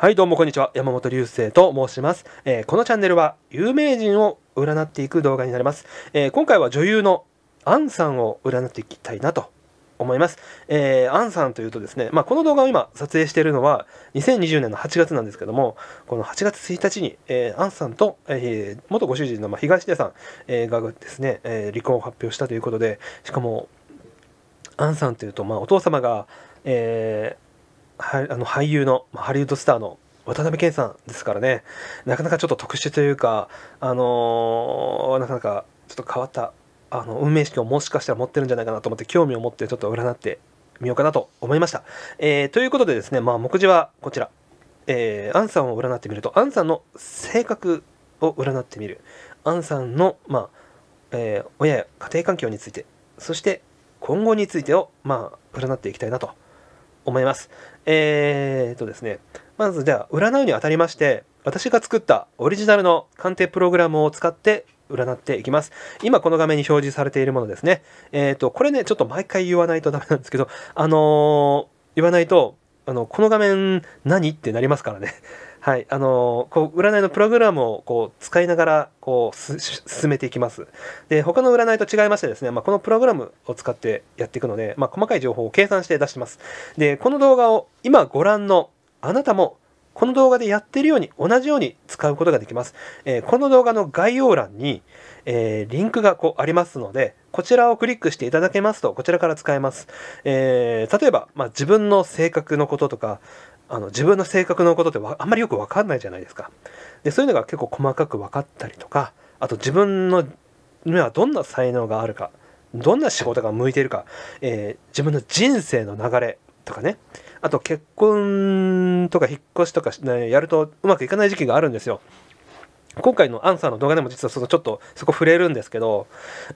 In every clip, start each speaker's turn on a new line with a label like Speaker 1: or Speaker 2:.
Speaker 1: はい、どうもこんにちは。山本流星と申します、えーこのチャンネルは有名人を占っていく動画になります。えー今回は女優のアンさんを占っていきたいなと思います。えーアンさんというとですね、まあ、この動画を今撮影しているのは2020年の8月なんですけども、この8月1日に、えーアンさんと、えー元ご主人のま東出さん、えがですね、えー離婚を発表したということで、しかも、アンさんというと、まあ、お父様が、えーはあの俳優のハリウッドスターの渡辺謙さんですからね。なかなかちょっと特殊というかあのーなかなかちょっと変わったあの運命式をもしかしたら持ってるんじゃないかなと思って興味を持ってちょっと占ってみようかなと思いました、えーということでですねまあ目次はこちら、えーアンさんを占ってみるとアンさんの性格を占ってみる。アンさんのまあ、えー親や家庭環境についてそして今後についてをまあ占っていきたいなと思います。えーとですね、まずじゃあ占うにあたりまして、私が作ったオリジナルの鑑定プログラムを使って占っていきます。今この画面に表示されているものですね。えーと、これね、ちょっと毎回言わないとダメなんですけど、あのー言わないと、あの、この画面何ってなりますからね。はい、あのーこう占いのプログラムをこう使いながらこう進めていきます。で他の占いと違いましてですね、まあ、このプログラムを使ってやっていくので、まあ、細かい情報を計算して出してます。でこの動画を今ご覧のあなたもこの動画でやってるように同じように使うことができます。えーこの動画の概要欄に、えーリンクがこうありますので、こちらをクリックしていただけますと、こちらから使えます。えー例えば、まあ、自分の性格のこととか、あの自分の性格のことってあんまりよくわかんないじゃないですか。でそういうのが結構細かく分かったりとか、あと自分のにはどんな才能があるか、どんな仕事が向いているか、えー自分の人生の流れとかね、あと結婚とか引っ越しとかねやるとうまくいかない時期があるんですよ。今回のアンサーの動画でも実はそこちょっとそこ触れるんですけど、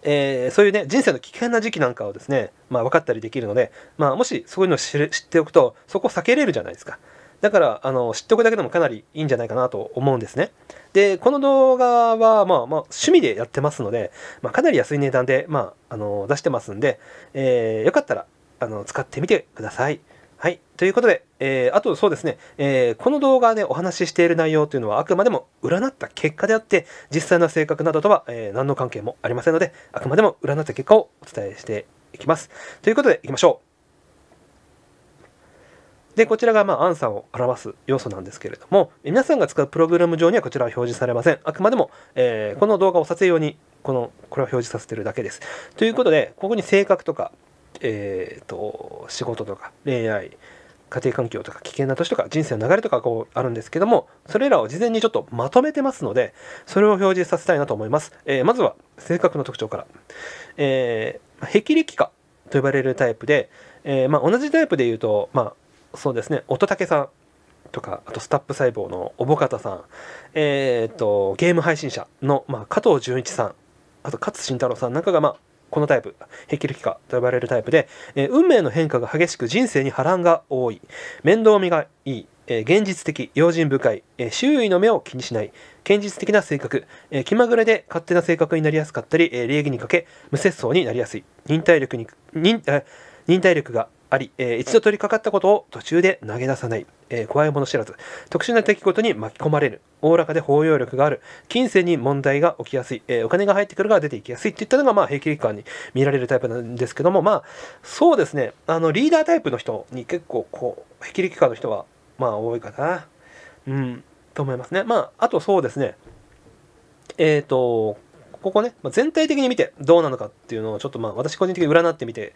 Speaker 1: えーそういうね人生の危険な時期なんかをですね、まあ、分かったりできるので、まあ、もしそういうのを知る知っておくとそこを避けれるじゃないですかだからあの知っておくだけでもかなりいいんじゃないかなと思うんですねでこの動画は、まあまあ、趣味でやってますので、まあ、かなり安い値段で、まあ、あの出してますんで、えーよかったらあの使ってみてくださいはい。ということで、えーあとそうですね、えーこの動画でお話ししている内容というのはあくまでも占った結果であって、実際の性格などとは、えー何の関係もありませんので、あくまでも占った結果をお伝えしていきます。ということで、いきましょう。で、こちらが、まあ、アンサーを表す要素なんですけれども、皆さんが使うプログラム上にはこちらは表示されません。あくまでも、えーこの動画を撮影用に、この、これを表示させてるだけです。ということで、ここに性格とか、えー、と仕事とか恋愛家庭環境とか危険な年とか人生の流れとかこうあるんですけどもそれらを事前にちょっとまとめてますのでそれを表示させたいなと思います、えーまずは性格の特徴から、えー、霹靂家と呼ばれるタイプで、えーまあ、同じタイプで言うとまあそうですね。乙武さんとかあとスタップ細胞のおぼかたさん、えー、とゲーム配信者の、まあ、加藤純一さん。あと勝慎太郎さんなんかが、まあ、このタイプ。霹靂家と呼ばれるタイプで、えー運命の変化が激しく人生に波乱が多い。面倒見がいい、えー現実的用心深い、えー周囲の目を気にしない。堅実的な性格、え気まぐれで勝手な性格になりやすかったり、えー礼儀に欠け無節操になりやすい。忍耐力に忍え忍耐力があり、えー一度取り掛かったことを途中で投げ出さない、えー怖いもの知らず。特殊な出来事に巻き込まれる。おおらかで包容力がある。金銭に問題が起きやすい、えーお金が入ってくるが出ていきやすいっていったのがまあ平均感に見られるタイプなんですけどもまあそうですね。あのリーダータイプの人に結構こう霹靂感の人はまあ多いかな。うん。と思いますね。まああとそうですね。えっ、とここね、まあ、全体的に見てどうなのかっていうのをちょっとまあ私個人的に占ってみて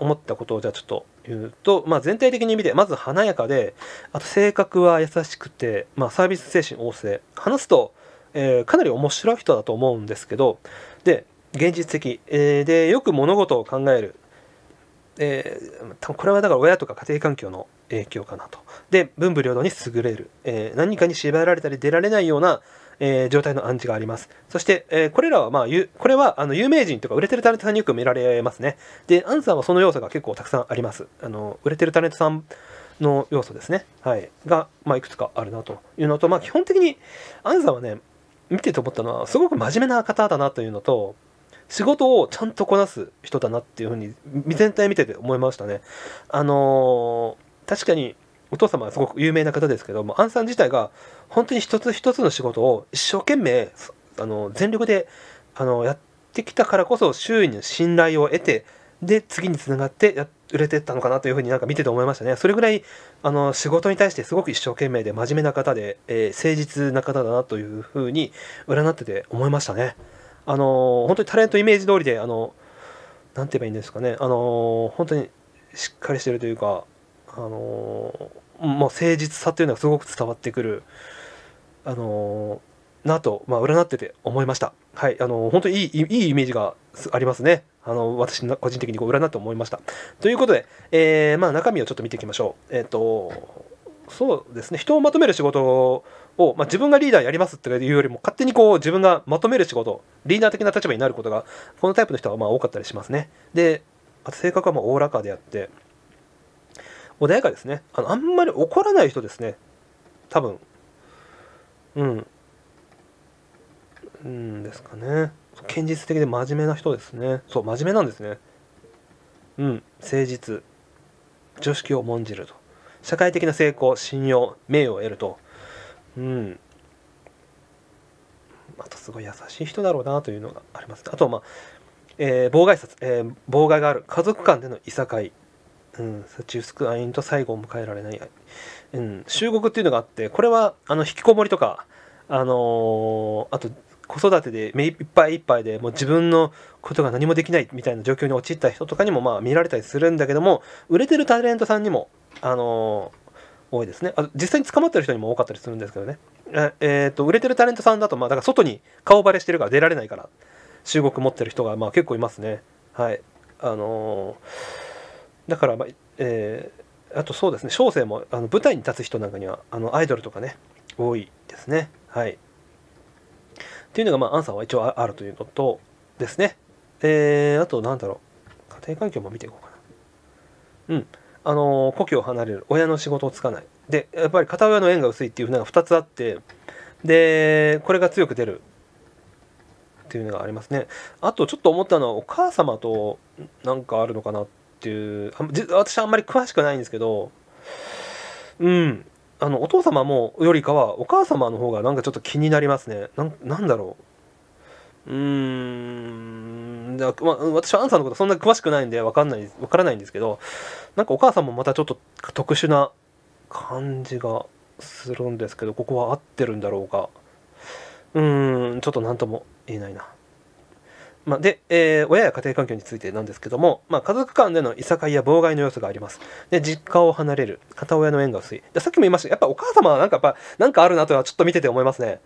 Speaker 1: 思ったことをじゃあちょっと言うと、まあ、全体的に見てまず華やかであと性格は優しくて、まあ、サービス精神旺盛。話すと、えーかなり面白い人だと思うんですけどで現実的、えーでよく物事を考える、えーこれはだから親とか家庭環境の影響かなと。で文武両道に優れる、えー何かに縛られたり出られないようなえー状態の暗示があります。そして、えーこれらは、まあ、ゆこれはあの有名人とか売れてるタレントさんによく見られますね。で、アンさんはその要素が結構たくさんあります。あの売れてるタレントさんの要素ですね。はい。が、まあ、いくつかあるなというのと、まあ、基本的にアンさんはね、見てて思ったのは、すごく真面目な方だなというのと、仕事をちゃんとこなす人だなっていうふうに全体見てて思いましたね。あのー確かにお父様はすごく有名な方ですけどもアンさん自体が本当に一つ一つの仕事を一生懸命あの全力であのやってきたからこそ周囲の信頼を得てで次につながってや売れてったのかなというふうになんか見てて思いましたね。それぐらいあの仕事に対してすごく一生懸命で真面目な方で、えー、誠実な方だなというふうに占ってて思いましたね。あの本当にタレントイメージ通りであのなんて言えばいいんですかね。あの本当にしっかりしてるというかあのもう誠実さというのがすごく伝わってくるあのなと、まあ、占ってて思いました。はい、あの本当にいいいいイメージがありますね。あの私個人的にこう占って思いました。ということで、え、まあ、中身をちょっと見ていきましょう。えっ、とそうですね人をまとめる仕事を、まあ、自分がリーダーやりますっていうよりも勝手にこう自分がまとめる仕事リーダー的な立場になることがこのタイプの人はまあ多かったりしますね。であと性格はもうおおらかであって穏やかですね。あのあんまり怒らない人ですね。多分。うん。うんですかね。堅実的で真面目な人ですね。そう真面目なんですね。うん。誠実。常識を重んじると。社会的な成功信用名誉を得ると。うん。あとすごい優しい人だろうなというのがあります。あとまあ、えー、妨害殺、えー、妨害がある。家族間でのいさかい。うん、幸薄く愛と最後を迎えられない、うん、集合っていうのがあってこれはあの引きこもりとか、あのー、あと子育てで目いっぱいいっぱいでもう自分のことが何もできないみたいな状況に陥った人とかにもまあ見られたりするんだけども売れてるタレントさんにも、あのー、多いですね。あ実際に捕まってる人にも多かったりするんですけどね。ええー、と売れてるタレントさんだとまあだから外に顔バレしてるから出られないから中国持ってる人がまあ結構いますね。はい。あのー、だから、まあえー、あとそうですね小生もあの舞台に立つ人なんかにはあのアイドルとかね多いですねはいっていうのが、まあ、アンサーは一応あるというのとですね。えー、あと、なんだろう。家庭環境も見ていこうかな。うん。あの、故郷を離れる。親の仕事をつかない。で、やっぱり片親の縁が薄いっていうのが2つあって、で、これが強く出るっていうのがありますね。あと、ちょっと思ったのは、お母様となんかあるのかなってっていう、あ私はあんまり詳しくないんですけど、うん。あのお父様もよりかはお母様の方がなんかちょっと気になりますね。ななんだろう。うーん。だ、まあ、私はアンさんのことそんな詳しくないんで分かんない分からないんですけどなんかお母さんもまたちょっと特殊な感じがするんですけどここは合ってるんだろうか。うーん。ちょっと何とも言えないな。まあ、で、えー、親や家庭環境についてなんですけども、まあ、家族間でのいさかいや妨害の要素があります。で、実家を離れる、片親の縁が薄い。でさっきも言いましたやっぱお母様はなんかやっぱ、なんかあるなとはちょっと見てて思いますね。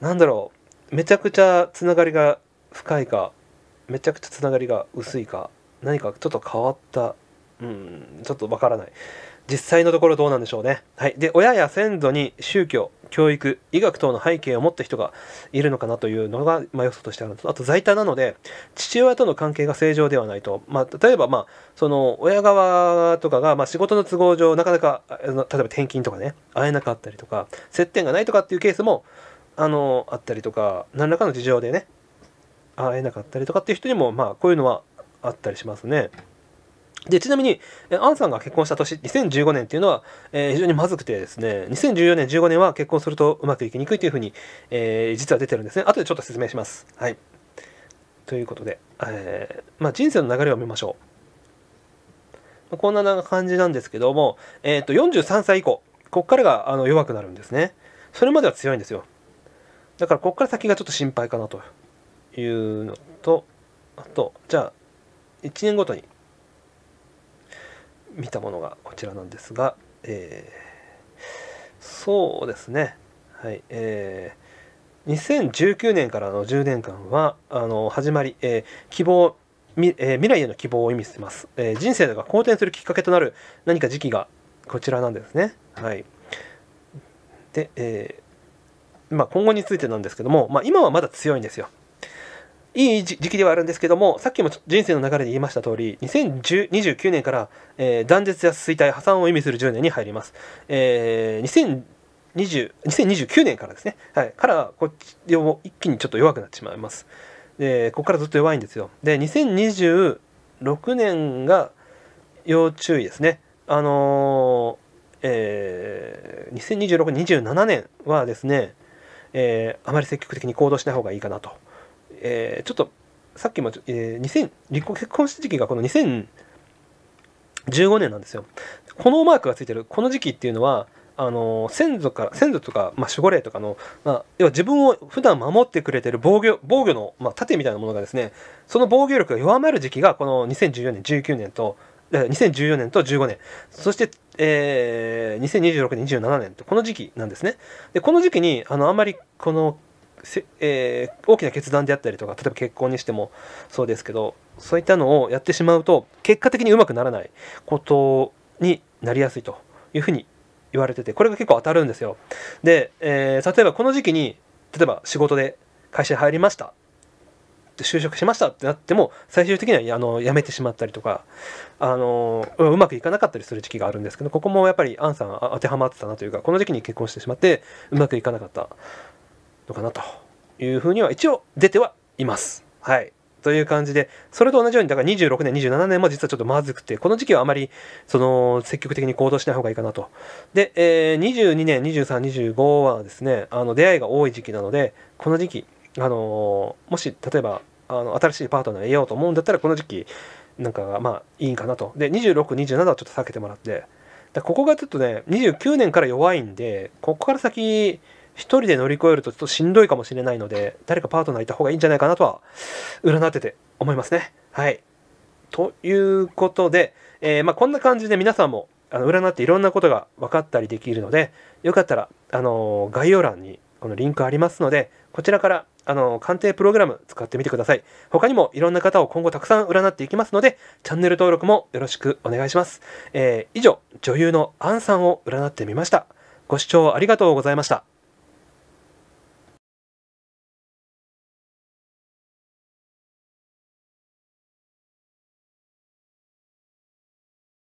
Speaker 1: なんだろう、めちゃくちゃつながりが深いか、めちゃくちゃつながりが薄いか、何かちょっと変わった、うん、ちょっとわからない。実際のところどうなんでしょうね。はい。で、親や先祖に宗教、教育、医学等の背景を持った人がいるのかなというのが、まあ、要素としてあるのと。あと、在宅なので、父親との関係が正常ではないと。まあ、例えば、まあ、その、親側とかが、まあ、仕事の都合上、なかなか、例えば転勤とかね、会えなかったりとか、接点がないとかっていうケースも、あの、あったりとか、何らかの事情でね、会えなかったりとかっていう人にも、まあ、こういうのはあったりしますね。でちなみに、アンさんが結婚した年、2015年っていうのは、えー、非常にまずくてですね、2014年、15年は結婚するとうまくいきにくいというふうに、えー、実は出てるんですね。後でちょっと説明します。はい。ということで、えー、まあ、人生の流れを見ましょう。こんな感じなんですけども、えっ、と、43歳以降、ここからがあの弱くなるんですね。それまでは強いんですよ。だから、ここから先がちょっと心配かなというのと、あと、じゃあ、1年ごとに見たものがこちらなんですが、えー、そうですね。はい、えー、2019年からの10年間はあの始まり、えー、希望み、えー、未来への希望を意味してます、えー、人生が好転するきっかけとなる何か時期がこちらなんですね。はい。で、えーまあ、今後についてなんですけども、まあ、今はまだ強いんですよ。いい時期ではあるんですけども、さっきも人生の流れで言いました通り、2029年から、えー、断絶や衰退、破産を意味する10年に入ります。えー、2020 2029年からですね、はい、からこっちを一気にちょっと弱くなってしまいます。で、ここからずっと弱いんですよ。で、2026年が要注意ですね。あのえー、2026年27年はですね、えー、あまり積極的に行動しない方がいいかなと、えー、ちょっとさっきも、えー、2000離婚結婚した時期がこの2015年なんですよ。このマークがついてる。この時期っていうのはあの先祖から先祖とか、まあ、守護霊とかの、まあ、要は自分を普段守ってくれてる防御防御の、まあ、盾みたいなものがですねその防御力が弱まる時期がこの2014年19年と2014年と15年そして、えー、2026年27年とこの時期なんですね。でこの時期にあのあんまりこのえー、大きな決断であったりとか例えば結婚にしてもそうですけどそういったのをやってしまうと結果的にうまくならないことになりやすいというふうに言われててこれが結構当たるんですよ。で、えー、例えばこの時期に例えば仕事で会社に入りました。就職しましたってなっても最終的にはあの辞めてしまったりとかあのうまくいかなかったりする時期があるんですけどここもやっぱりアンさん当てはまってたなというかこの時期に結婚してしまってうまくいかなかった。のかなというふうには一応出てはいます。はいという感じで、それと同じように、だから26年、27年も実はちょっとまずくて、この時期はあまり、その、積極的に行動しない方がいいかなと。で、えー、22年、23、25はですね、あの、出会いが多い時期なので、この時期、あのー、もし、例えば、あの、新しいパートナーを得ようと思うんだったら、この時期、なんかが、まあ、いいかなと。で、26、27はちょっと避けてもらって、ここがちょっとね、29年から弱いんで、ここから先、一人で乗り越えるとちょっとしんどいかもしれないので、誰かパートナーいた方がいいんじゃないかなとは、占ってて思いますね。はい。ということで、えー、まあ、こんな感じで皆さんも、あの占っていろんなことが分かったりできるので、よかったら、あのー、概要欄にこのリンクありますので、こちらから、あのー、鑑定プログラム使ってみてください。他にもいろんな方を今後たくさん占っていきますので、チャンネル登録もよろしくお願いします。え、以上、女優のアンさんを占ってみました。ご視聴ありがとうございました。